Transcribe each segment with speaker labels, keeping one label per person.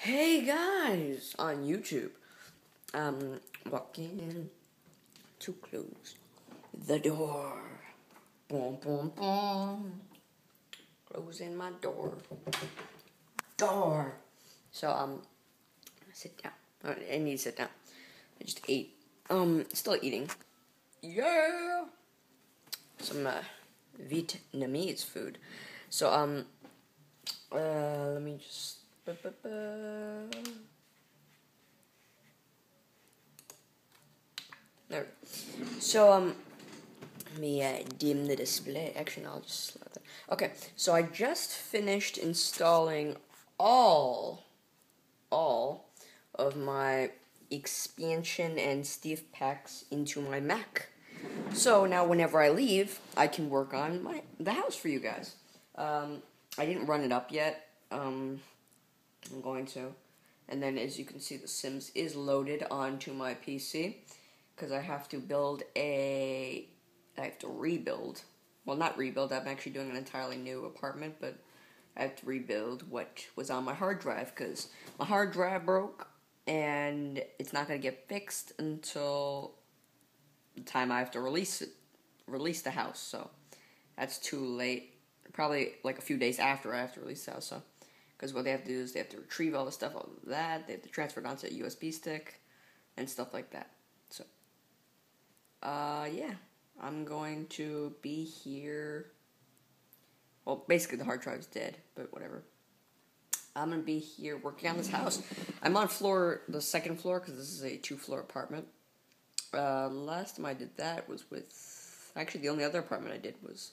Speaker 1: Hey guys on YouTube. Um walking to close the door. Boom boom boom. Closing my door. Door. So um sit down. Oh, I need to sit down. I just ate. Um still eating. Yeah. Some uh, Vietnamese food. So um uh let me just there. So um, let me uh, dim the display. Actually, no, I'll just let that. Okay, so I just finished installing all, all of my expansion and stuff packs into my Mac. So now, whenever I leave, I can work on my the house for you guys. Um, I didn't run it up yet. Um, I'm going to. And then as you can see, The Sims is loaded onto my PC because I have to build a. I have to rebuild. Well, not rebuild. I'm actually doing an entirely new apartment, but I have to rebuild what was on my hard drive because my hard drive broke and it's not going to get fixed until the time I have to release it, release the house. So that's too late. Probably like a few days after I have to release the house. So because what they have to do is they have to retrieve all the stuff out of that. They have to transfer it onto a USB stick and stuff like that. So, uh, yeah, I'm going to be here. Well, basically the hard drive's dead, but whatever. I'm gonna be here working on this house. I'm on floor, the second floor, because this is a two-floor apartment. Uh, last time I did that was with, actually the only other apartment I did was,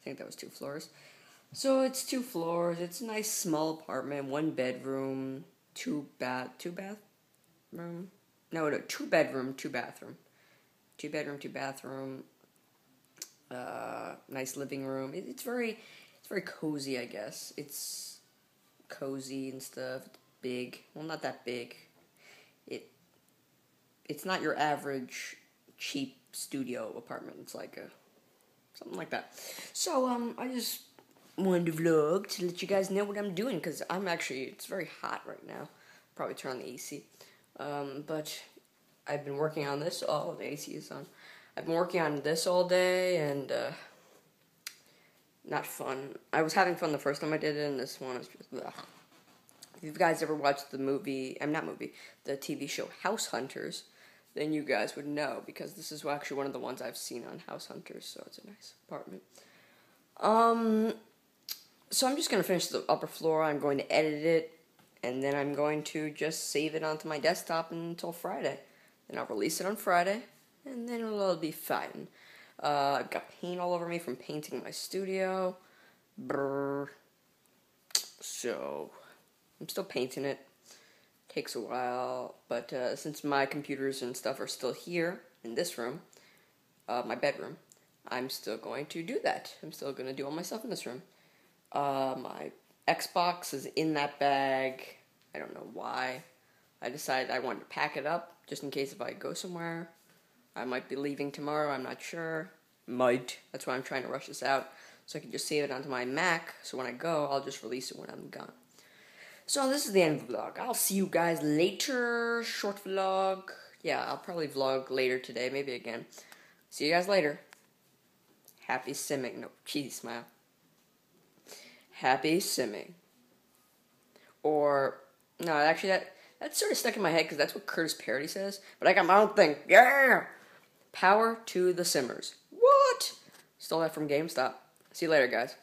Speaker 1: I think that was two floors. So it's two floors. It's a nice small apartment, one bedroom, two bath, two bathroom. No, no, two bedroom, two bathroom, two bedroom, two bathroom. Uh, nice living room. It, it's very, it's very cozy. I guess it's cozy and stuff. It's big. Well, not that big. It, it's not your average cheap studio apartment. It's like a something like that. So um, I just to vlog to let you guys know what I'm doing because I'm actually it's very hot right now. Probably turn on the AC, um, but I've been working on this. Oh, the AC is on. I've been working on this all day and uh, not fun. I was having fun the first time I did it, and this one is just. Ugh. If you guys ever watched the movie, I'm not movie, the TV show House Hunters, then you guys would know because this is actually one of the ones I've seen on House Hunters, so it's a nice apartment. Um, so I'm just going to finish the upper floor. I'm going to edit it, and then I'm going to just save it onto my desktop until Friday. Then I'll release it on Friday, and then it'll all be fine. Uh, I've got paint all over me from painting my studio. Brr. So, I'm still painting it. Takes a while, but uh, since my computers and stuff are still here in this room, uh, my bedroom, I'm still going to do that. I'm still going to do all my stuff in this room. Uh, my Xbox is in that bag. I don't know why. I decided I wanted to pack it up just in case if I go somewhere. I might be leaving tomorrow, I'm not sure. Might. That's why I'm trying to rush this out. So I can just save it onto my Mac, so when I go, I'll just release it when I'm gone. So this is the end of the vlog. I'll see you guys later. Short vlog. Yeah, I'll probably vlog later today, maybe again. See you guys later. Happy simming. No, cheesy smile happy simming. Or, no, actually, that that's sort of stuck in my head because that's what Curtis Parody says. But I got my own thing. Yeah! Power to the simmers. What? Stole that from GameStop. See you later, guys.